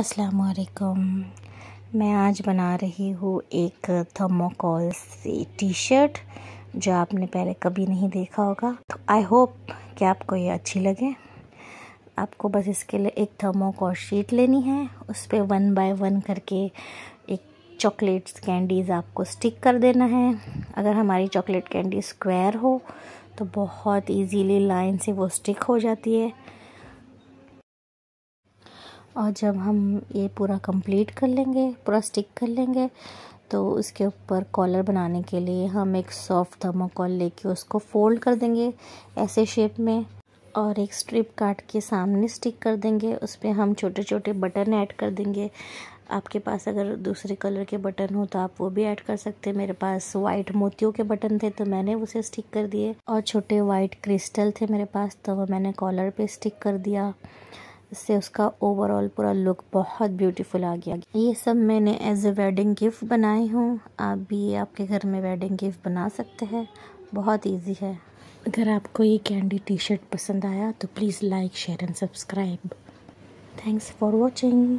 असलकुम मैं आज बना रही हूँ एक थर्मोकॉल से टी शर्ट जो आपने पहले कभी नहीं देखा होगा। तो आई होप कि आपको ये अच्छी लगे। आपको बस इसके लिए एक थर्मोकॉल शीट लेनी है। उस पर वन बाय वन करके एक चॉकलेट्स कैंडीज़ आपको स्टिक कर देना है। अगर हमारी चॉकलेट कैंडी स्क्वायर हो तो बहुत इजीली लाइन से वो स्टिक हो जाती है। और जब हम ये पूरा कंप्लीट कर लेंगे, पूरा स्टिक कर लेंगे तो उसके ऊपर कॉलर बनाने के लिए हम एक सॉफ्ट थर्मोकॉल लेके उसको फोल्ड कर देंगे ऐसे शेप में और एक स्ट्रिप काट के सामने स्टिक कर देंगे। उस पर हम छोटे छोटे बटन ऐड कर देंगे। आपके पास अगर दूसरे कलर के बटन हो तो आप वो भी ऐड कर सकते हैं। मेरे पास वाइट मोतियों के बटन थे तो मैंने उसे स्टिक कर दिए। और छोटे वाइट क्रिस्टल थे मेरे पास तो वो मैंने कॉलर पे स्टिक कर दिया। इससे उसका ओवरऑल पूरा लुक बहुत ब्यूटीफुल आ गया। ये सब मैंने एज ए वेडिंग गिफ्ट बनाए हूँ। आप भी आपके घर में वेडिंग गिफ्ट बना सकते हैं। बहुत इजी है। अगर आपको ये कैंडी टी शर्ट पसंद आया तो please like share and subscribe thanks for watching